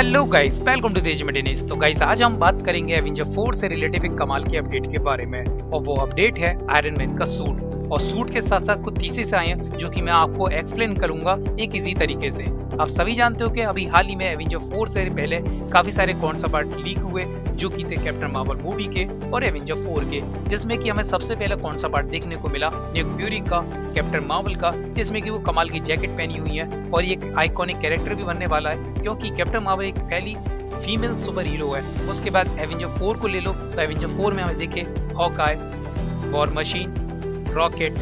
Hello guys welcome to देश तो guys आज हम बात करेंगे एवेंजर फोर से रिलेटिव एक कमाल के अपडेट के बारे में। और वो अपडेट है आयरन मैन का सूट और सूट के साथ साथ कुछ तीसरे से आए जो कि मैं आपको एक्सप्लेन करूँगा एक इजी तरीके से। आप सभी जानते हो कि अभी हाल ही में एवेंजर फोर से पहले काफ़ी सारे कॉन्सेप्ट आर्ट लीक हुए, जो कि थे कैप्टन मार्वल मूवी के और एवेंजर 4 के, जिसमें कि हमें सबसे पहले कॉन्सेप्ट आर्ट देखने को मिला? निक फ्यूरी का कैप्टन मार्वल का, जिसमें कि वो कमाल की जैकेट पहनी हुई है और ये एक आइकॉनिक कैरेक्टर भी बनने वाला है, क्योंकि कैप्टन मार्वल एक पहली फीमेल सुपर हीरो है। उसके बाद एवेंजर फोर को ले लो तो एवेंजर फोर में हमें देखे Hawkeye War Machine Rocket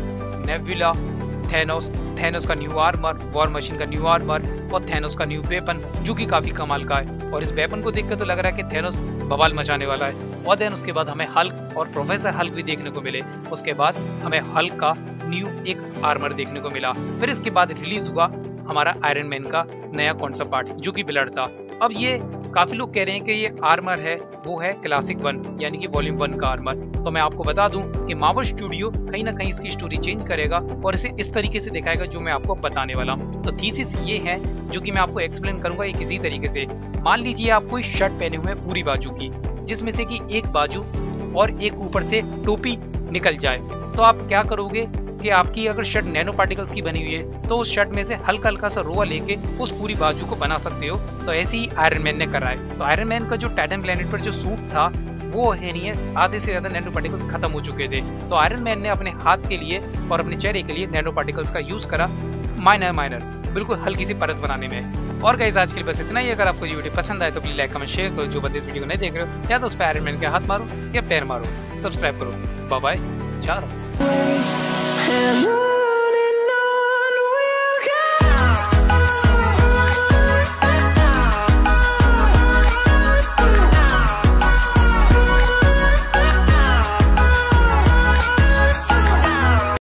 Nebula Thanos Thanos का न्यू आर्मर वॉर मशीन का न्यू आर्मर और थैनोस का न्यू वेपन जो कि काफ़ी कमाल का है। और इस वेपन को देखकर तो लग रहा है कि थैनोस बवाल मचाने वाला है। और देन उसके बाद हमें हल्क और प्रोफेसर हल्क भी देखने को मिले। उसके बाद हमें हल्क का न्यू एक आर्मर देखने को मिला। फिर इसके बाद रिलीज़ हुआ हमारा आयरन मैन का नया कॉन्सेप्ट पार्ट जो कि ब्लड था। अब ये काफ़ी लोग कह रहे हैं कि ये आर्मर है, वो है क्लासिक वन यानी कि वॉल्यूम वन का आर्मर तो मैं आपको बता दूँ कि मार्वल स्टूडियो कहीं ना कहीं इसकी स्टोरी चेंज करेगा और इसे इस तरीके से दिखाएगा जो मैं आपको बताने वाला हूँ। तो थीसिस ये है, जो कि मैं आपको एक्सप्लेन करूँगा एक इसी तरीके से। मान लीजिए आप कोई शर्ट पहने हुए पूरी बाजू की, जिसमें से कि एक बाजू और एक ऊपर से टोपी निकल जाए तो आप क्या करोगे? कि आपकी अगर शर्ट नैनो पार्टिकल्स की बनी हुई है तो उस शर्ट में से हल्का हल्का सा रोआ लेके उस पूरी बाजू को बना सकते हो। तो ऐसे ही आयरन मैन ने करा है। तो आयरन मैन का जो टाइटन प्लेनेट पर जो सूट था, वो है नहीं है, आधे से ज़्यादा नैनो पार्टिकल्स खत्म हो चुके थे। तो आयरन मैन ने अपने हाथ के लिए और अपने चेहरे के लिए नैनो पार्टिकल्स का यूज़ करा माइनर माइनर बिल्कुल हल्की सी परत बनाने में। और गाइस आज के लिए बस इतना ही। अगर आपको ये वीडियो पसंद आए तो प्लीज़ लाइक कमेंट शेयर करो। जो बंदे इस वीडियो को नहीं देख रहे हो, या तो उस पर आयरन मैन के हाथ मारो या पैर मारो। सब्सक्राइब करो। बाय बाय जा रहा hello